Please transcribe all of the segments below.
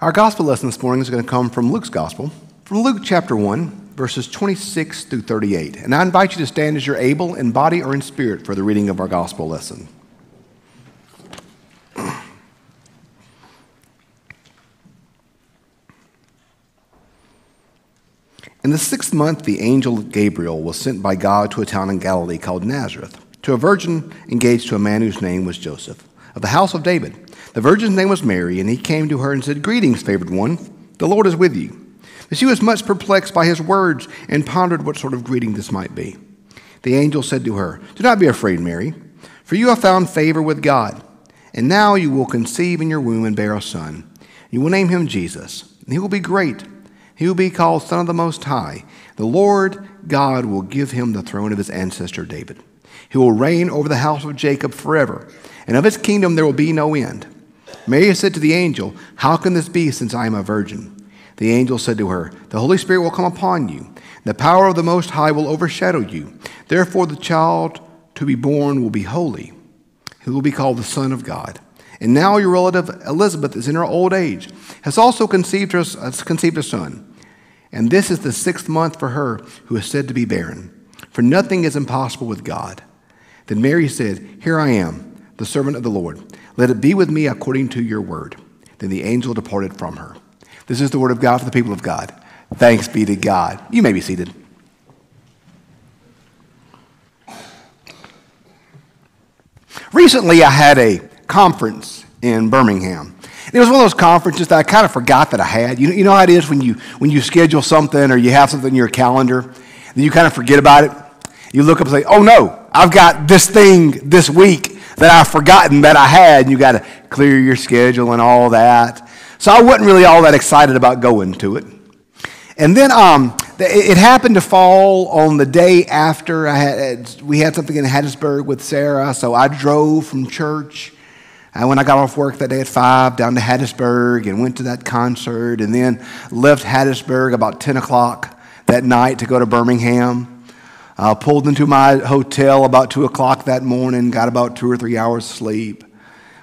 Our gospel lesson this morning is going to come from Luke's gospel, from Luke chapter 1, verses 26 through 38. And I invite you to stand as you're able in body or in spirit for the reading of our gospel lesson. In the sixth month, the angel Gabriel was sent by God to a town in Galilee called Nazareth, to a virgin engaged to a man whose name was Joseph, of the house of David. The virgin's name was Mary, and he came to her and said, Greetings, favored one, the Lord is with you. But she was much perplexed by his words and pondered what sort of greeting this might be. The angel said to her, Do not be afraid, Mary, for you have found favor with God. And now you will conceive in your womb and bear a son. You will name him Jesus, and he will be great he will be called Son of the Most High. The Lord God will give him the throne of his ancestor David. He will reign over the house of Jacob forever, and of his kingdom there will be no end. Mary said to the angel, How can this be since I am a virgin? The angel said to her, The Holy Spirit will come upon you. The power of the Most High will overshadow you. Therefore, the child to be born will be holy. He will be called the Son of God. And now your relative Elizabeth is in her old age, has also conceived, her, has conceived a son. And this is the sixth month for her who is said to be barren. For nothing is impossible with God. Then Mary said, Here I am, the servant of the Lord. Let it be with me according to your word. Then the angel departed from her. This is the word of God for the people of God. Thanks be to God. You may be seated. Recently, I had a conference in Birmingham. It was one of those conferences that I kind of forgot that I had. You know, you know how it is when you, when you schedule something or you have something in your calendar, then you kind of forget about it. You look up and say, oh no, I've got this thing this week that I've forgotten that I had, and you got to clear your schedule and all that. So I wasn't really all that excited about going to it. And then um, it happened to fall on the day after I had, we had something in Hattiesburg with Sarah, so I drove from church and when I got off work that day at 5, down to Hattiesburg and went to that concert, and then left Hattiesburg about 10 o'clock that night to go to Birmingham. Uh, pulled into my hotel about 2 o'clock that morning, got about two or three hours sleep.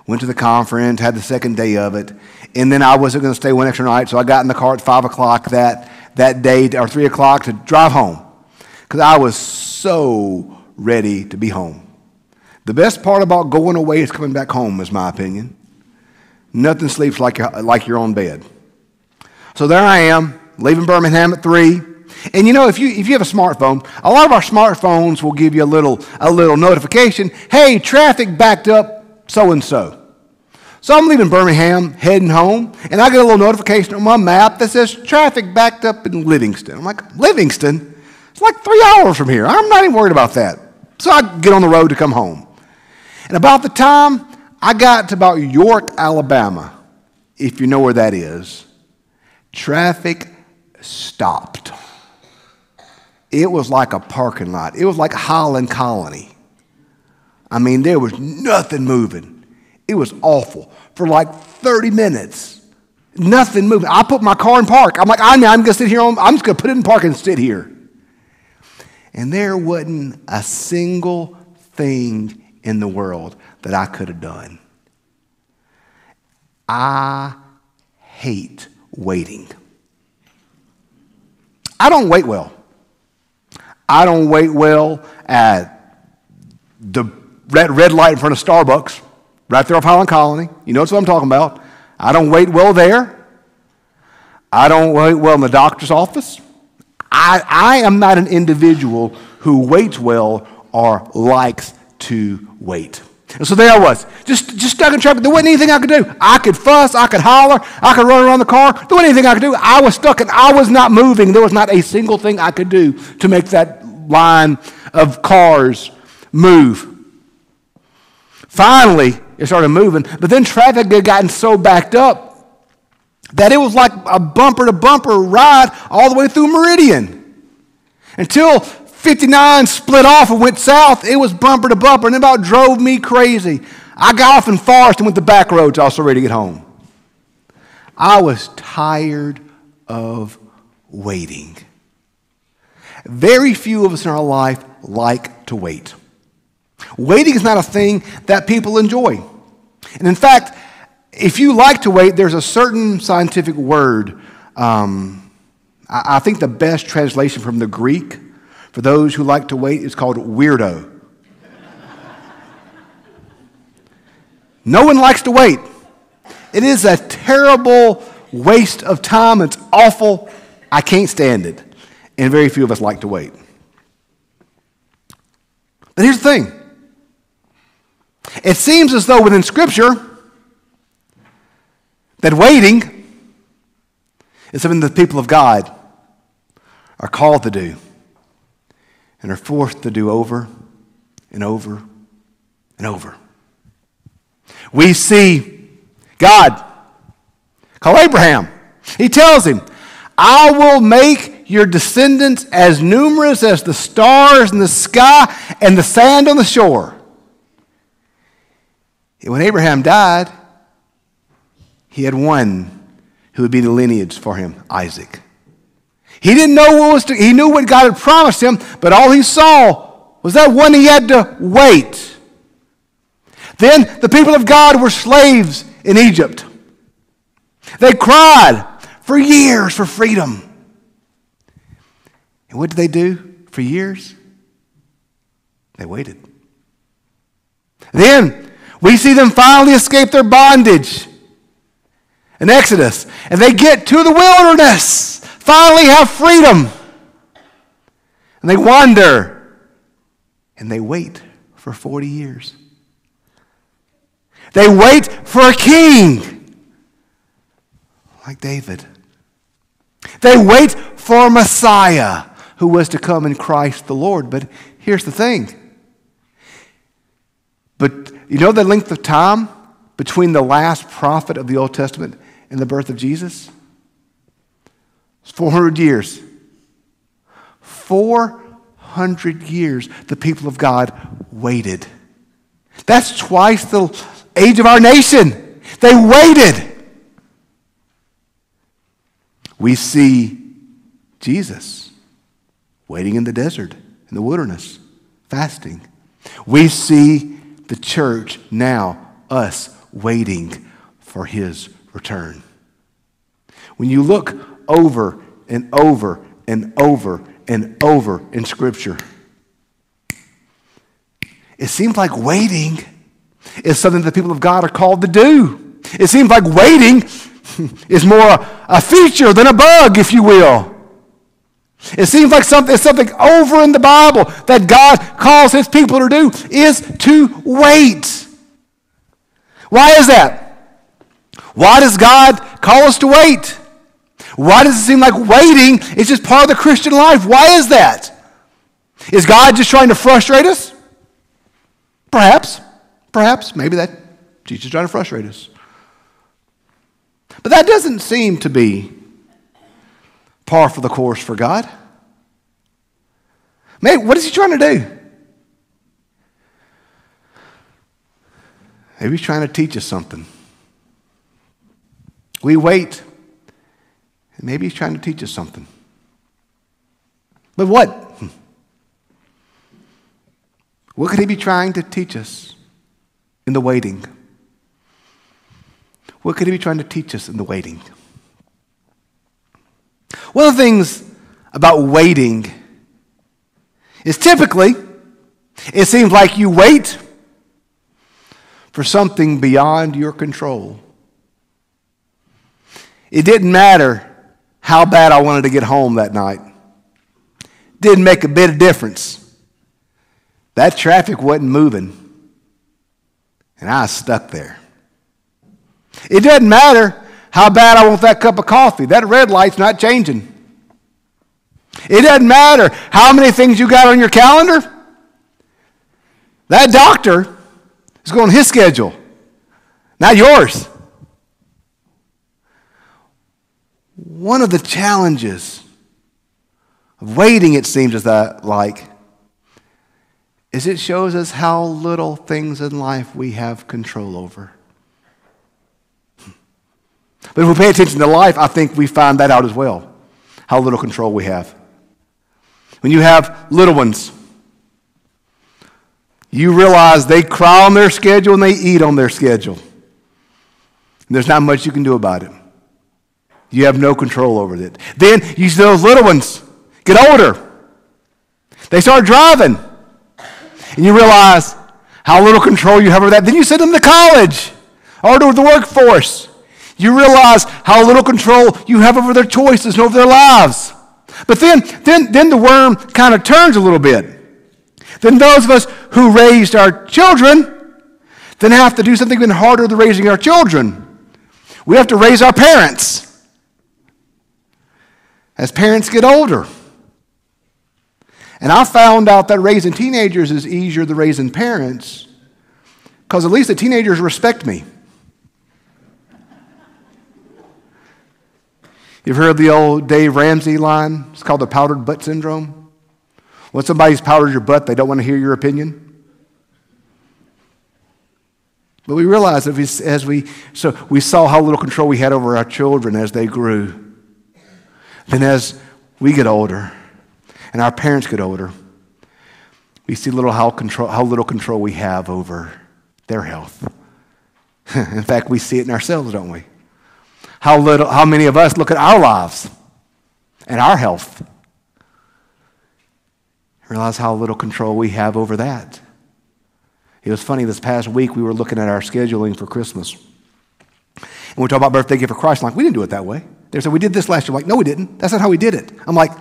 Went to the conference, had the second day of it. And then I wasn't going to stay one extra night, so I got in the car at 5 o'clock that, that day, or 3 o'clock, to drive home. Because I was so ready to be home. The best part about going away is coming back home, is my opinion. Nothing sleeps like, like your own bed. So there I am, leaving Birmingham at 3. And you know, if you, if you have a smartphone, a lot of our smartphones will give you a little, a little notification hey, traffic backed up so and so. So I'm leaving Birmingham, heading home, and I get a little notification on my map that says traffic backed up in Livingston. I'm like, Livingston? It's like three hours from here. I'm not even worried about that. So I get on the road to come home. And about the time I got to about York, Alabama, if you know where that is, traffic stopped. It was like a parking lot. It was like Highland Colony. I mean, there was nothing moving. It was awful. For like 30 minutes, nothing moving. I put my car in park. I'm like, I'm, I'm going to sit here. On, I'm just going to put it in park and sit here. And there wasn't a single thing in the world that I could have done. I hate waiting. I don't wait well. I don't wait well at the red, red light in front of Starbucks, right there off Highland Colony. You know what I'm talking about. I don't wait well there. I don't wait well in the doctor's office. I, I am not an individual who waits well or likes to wait. And so there I was, just, just stuck in traffic. There wasn't anything I could do. I could fuss, I could holler, I could run around the car. There wasn't anything I could do. I was stuck and I was not moving. There was not a single thing I could do to make that line of cars move. Finally, it started moving, but then traffic had gotten so backed up that it was like a bumper to bumper ride all the way through Meridian. Until 59 split off and went south. It was bumper to bumper, and it about drove me crazy. I got off in Forest and went the back roads also ready to get home. I was tired of waiting. Very few of us in our life like to wait. Waiting is not a thing that people enjoy. And in fact, if you like to wait, there's a certain scientific word. Um, I, I think the best translation from the Greek for those who like to wait is called weirdo. no one likes to wait. It is a terrible waste of time. It's awful. I can't stand it. And very few of us like to wait. But here's the thing it seems as though within Scripture that waiting is something the people of God are called to do and are forced to do over and over and over. We see God call Abraham. He tells him, I will make your descendants as numerous as the stars in the sky and the sand on the shore. And when Abraham died, he had one who would be the lineage for him, Isaac. He didn't know what was to, he knew what God had promised him, but all he saw was that one he had to wait. Then the people of God were slaves in Egypt. They cried for years for freedom. And what did they do for years? They waited. Then we see them finally escape their bondage in Exodus. And they get to the wilderness, finally have freedom. And they wander and they wait for 40 years. They wait for a king like David. They wait for a Messiah who was to come in Christ the Lord. But here's the thing. But you know the length of time between the last prophet of the Old Testament and the birth of Jesus? It's 400 years. 400 years the people of God waited. That's twice the age of our nation. They waited. We see Jesus waiting in the desert, in the wilderness, fasting. We see the church now, us, waiting for his return. When you look over and over and over and over in Scripture, it seems like waiting is something that people of God are called to do. It seems like waiting is more a feature than a bug, if you will. It seems like something, something over in the Bible that God calls his people to do is to wait. Why is that? Why does God call us to wait? Why does it seem like waiting is just part of the Christian life? Why is that? Is God just trying to frustrate us? Perhaps. Perhaps. Maybe that Jesus trying to frustrate us. But that doesn't seem to be par for the course for God. Maybe, what is he trying to do? Maybe he's trying to teach us something. We wait, and maybe he's trying to teach us something. But what? What could he be trying to teach us in the waiting? What could he be trying to teach us in the waiting? One of the things about waiting is typically it seems like you wait for something beyond your control. It didn't matter how bad I wanted to get home that night. Didn't make a bit of difference. That traffic wasn't moving. And I stuck there. It doesn't matter how bad I want that cup of coffee. That red light's not changing. It doesn't matter how many things you got on your calendar. That doctor is going his schedule, not yours. One of the challenges of waiting, it seems as that like, is it shows us how little things in life we have control over. But if we pay attention to life, I think we find that out as well, how little control we have. When you have little ones, you realize they cry on their schedule and they eat on their schedule. there's not much you can do about it. You have no control over it. Then you see those little ones get older. They start driving. And you realize how little control you have over that. Then you send them to college or to the workforce. You realize how little control you have over their choices and over their lives. But then, then, then the worm kind of turns a little bit. Then those of us who raised our children then have to do something even harder than raising our children. We have to raise our parents as parents get older. And I found out that raising teenagers is easier than raising parents because at least the teenagers respect me. You've heard the old Dave Ramsey line? It's called the powdered butt syndrome. When somebody's powdered your butt, they don't want to hear your opinion. But we realized that as we, so we saw how little control we had over our children as they grew. Then as we get older and our parents get older, we see little how, control, how little control we have over their health. in fact, we see it in ourselves, don't we? How, little, how many of us look at our lives and our health, realize how little control we have over that. It was funny, this past week we were looking at our scheduling for Christmas. And we talked about birthday gift for Christ. I'm like, we didn't do it that way. They said, we did this last year. I'm like, no, we didn't. That's not how we did it. I'm like,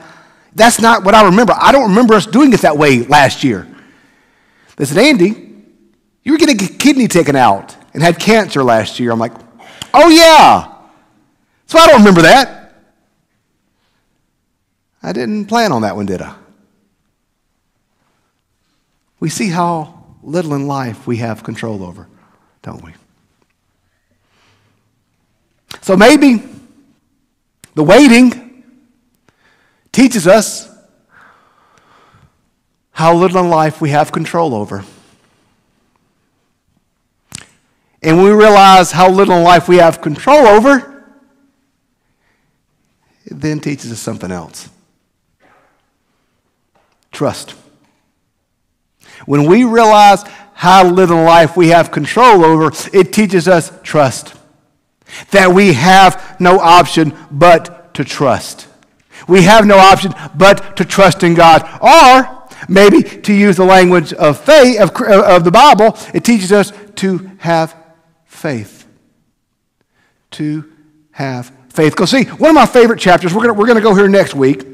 that's not what I remember. I don't remember us doing it that way last year. They said, Andy, you were getting a kidney taken out and had cancer last year. I'm like, oh, yeah. So I don't remember that. I didn't plan on that one, did I? We see how little in life we have control over, don't we? So maybe the waiting teaches us how little in life we have control over. And we realize how little in life we have control over, then teaches us something else trust. When we realize how little in life we have control over, it teaches us trust. That we have no option but to trust. We have no option but to trust in God. Or, maybe to use the language of faith, of, of the Bible, it teaches us to have faith. To have faith. Because, see, one of my favorite chapters, we're going we're to go here next week.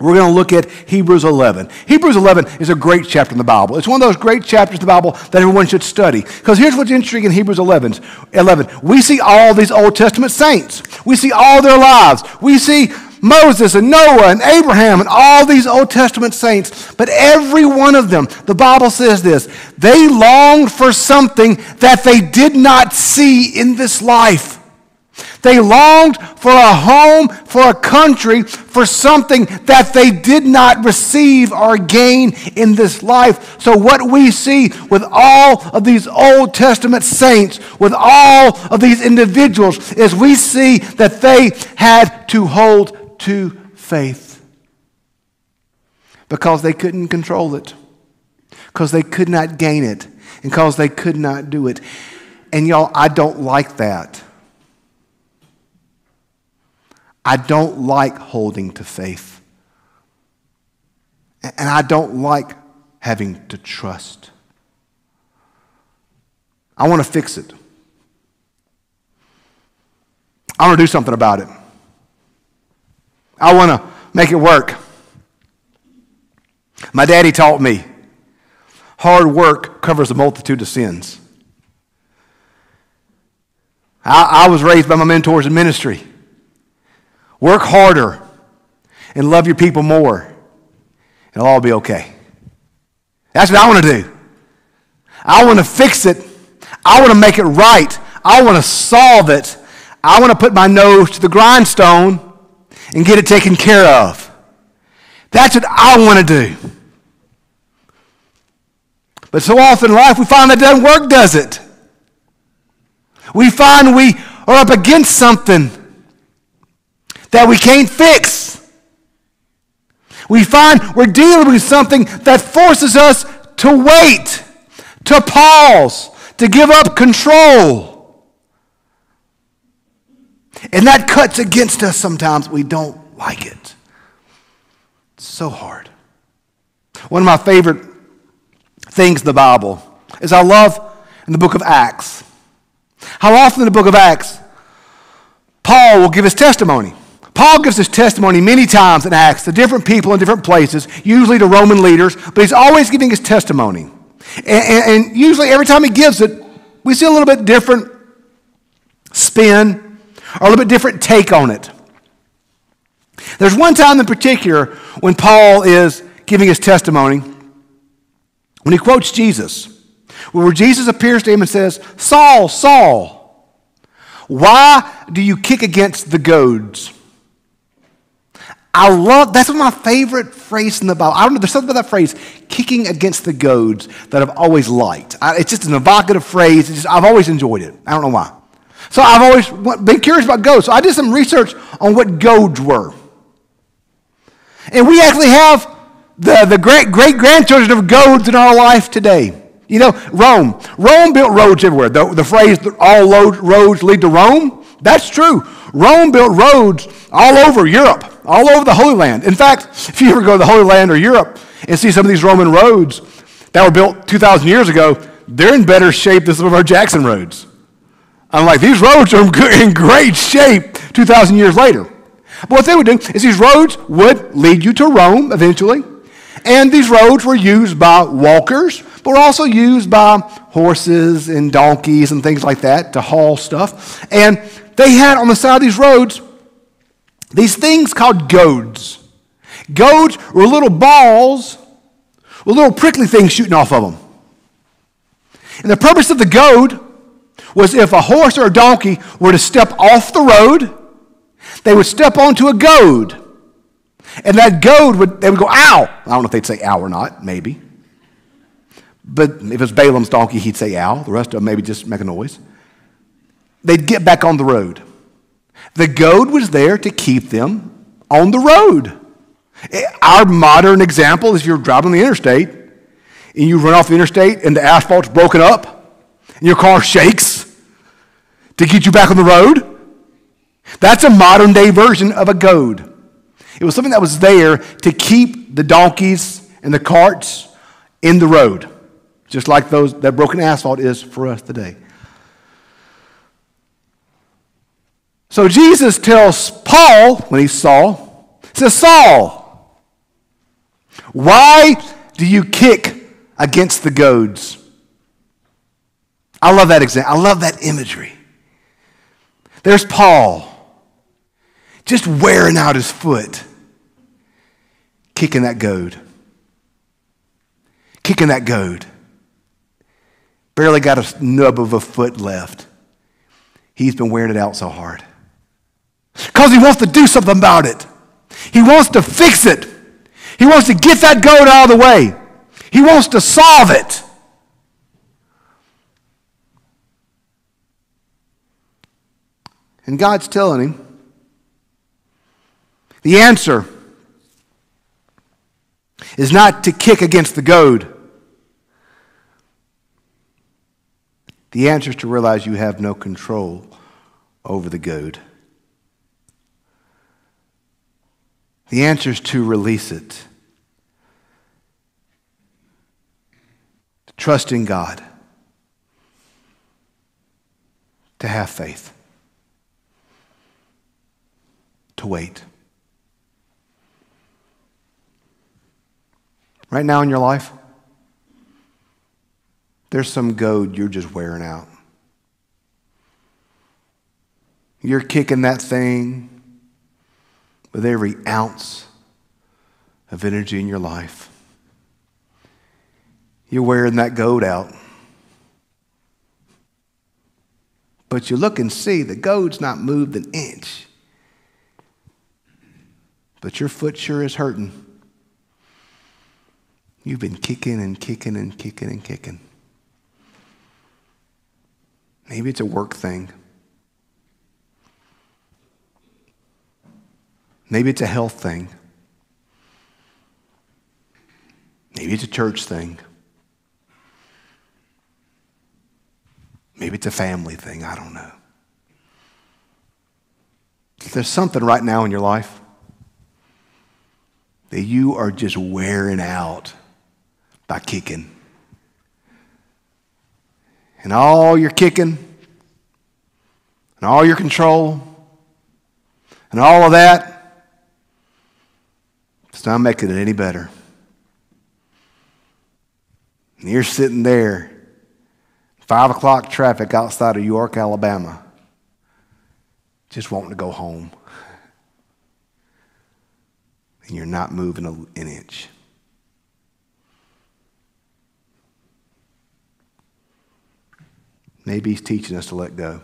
We're going to look at Hebrews 11. Hebrews 11 is a great chapter in the Bible. It's one of those great chapters in the Bible that everyone should study. Because here's what's interesting in Hebrews 11, 11. We see all these Old Testament saints. We see all their lives. We see Moses and Noah and Abraham and all these Old Testament saints. But every one of them, the Bible says this, they longed for something that they did not see in this life. They longed for a home, for a country, for something that they did not receive or gain in this life. So, what we see with all of these Old Testament saints, with all of these individuals, is we see that they had to hold to faith because they couldn't control it, because they could not gain it, and because they could not do it. And y'all, I don't like that. I don't like holding to faith. And I don't like having to trust. I want to fix it. I want to do something about it. I want to make it work. My daddy taught me hard work covers a multitude of sins. I, I was raised by my mentors in ministry. Work harder and love your people more. and It'll all be okay. That's what I want to do. I want to fix it. I want to make it right. I want to solve it. I want to put my nose to the grindstone and get it taken care of. That's what I want to do. But so often in life, we find that doesn't work, does it? We find we are up against something that we can't fix. We find we're dealing with something that forces us to wait, to pause, to give up control. And that cuts against us sometimes. We don't like it. It's so hard. One of my favorite things in the Bible is I love in the book of Acts. How often in the book of Acts, Paul will give his testimony. Paul gives his testimony many times in Acts to different people in different places, usually to Roman leaders, but he's always giving his testimony. And, and, and usually every time he gives it, we see a little bit different spin or a little bit different take on it. There's one time in particular when Paul is giving his testimony, when he quotes Jesus, where Jesus appears to him and says, Saul, Saul, why do you kick against the goads? I love, that's one of my favorite phrases in the Bible. I don't know, there's something about that phrase, kicking against the goads, that I've always liked. I, it's just an evocative phrase. Just, I've always enjoyed it. I don't know why. So I've always been curious about goads. So I did some research on what goads were. And we actually have the, the great great grandchildren of goads in our life today. You know, Rome. Rome built roads everywhere. The, the phrase, all roads lead to Rome, that's true. Rome built roads all over Europe, all over the Holy Land. In fact, if you ever go to the Holy Land or Europe and see some of these Roman roads that were built 2,000 years ago, they're in better shape than some of our Jackson roads. I'm like, these roads are in great shape 2,000 years later. But what they would do is these roads would lead you to Rome eventually. And these roads were used by walkers, but were also used by horses and donkeys and things like that to haul stuff. And they had on the side of these roads these things called goads. Goads were little balls with little prickly things shooting off of them. And the purpose of the goad was if a horse or a donkey were to step off the road, they would step onto a goad. And that goad would, they would go, ow. I don't know if they'd say ow or not, maybe. But if it was Balaam's donkey, he'd say ow. The rest of them maybe just make a noise they'd get back on the road. The goad was there to keep them on the road. Eh, our modern example is you're driving the interstate and you run off the interstate and the asphalt's broken up and your car shakes to get you back on the road. That's a modern day version of a goad. It was something that was there to keep the donkeys and the carts in the road, just like those, that broken asphalt is for us today. So Jesus tells Paul, when he saw, says, Saul, why do you kick against the goads? I love that example. I love that imagery. There's Paul just wearing out his foot, kicking that goad. Kicking that goad. Barely got a nub of a foot left. He's been wearing it out so hard. Because he wants to do something about it. He wants to fix it. He wants to get that goad out of the way. He wants to solve it. And God's telling him the answer is not to kick against the goad. The answer is to realize you have no control over the goad. The answer is to release it. To trust in God. To have faith. To wait. Right now in your life, there's some goad you're just wearing out. You're kicking that thing with every ounce of energy in your life. You're wearing that goad out. But you look and see the goad's not moved an inch. But your foot sure is hurting. You've been kicking and kicking and kicking and kicking. Maybe it's a work thing. Maybe it's a health thing. Maybe it's a church thing. Maybe it's a family thing. I don't know. there's something right now in your life that you are just wearing out by kicking. And all your kicking and all your control and all of that, not making it any better. And you're sitting there, five o'clock traffic outside of York, Alabama, just wanting to go home. And you're not moving an inch. Maybe he's teaching us to let go.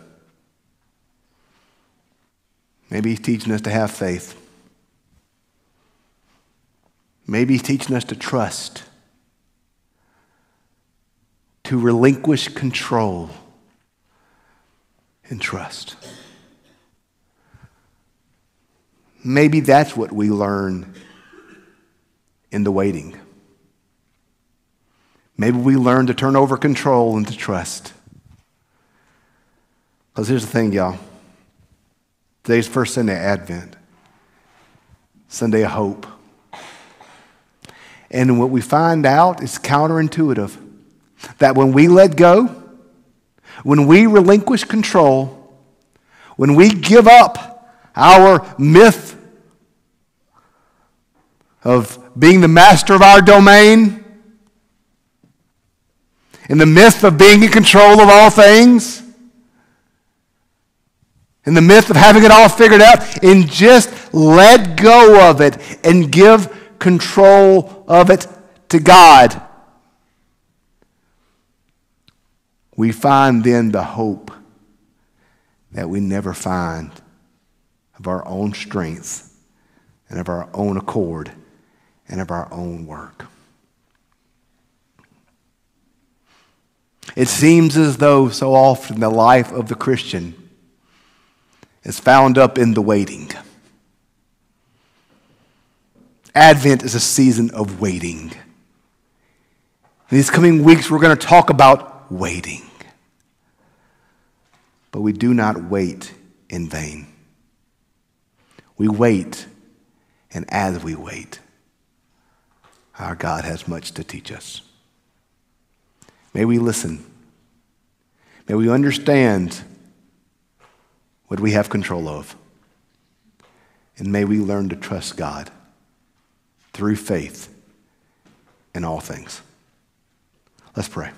Maybe he's teaching us to have faith. Maybe he's teaching us to trust, to relinquish control and trust. Maybe that's what we learn in the waiting. Maybe we learn to turn over control and to trust. Because here's the thing, y'all. Today's first Sunday of Advent, Sunday of hope. And what we find out is counterintuitive that when we let go, when we relinquish control, when we give up our myth of being the master of our domain, in the myth of being in control of all things, in the myth of having it all figured out, and just let go of it and give control of it to God. We find then the hope that we never find of our own strength and of our own accord and of our own work. It seems as though so often the life of the Christian is found up in the waiting. Advent is a season of waiting. In these coming weeks, we're going to talk about waiting. But we do not wait in vain. We wait, and as we wait, our God has much to teach us. May we listen. May we understand what we have control of. And may we learn to trust God through faith in all things. Let's pray.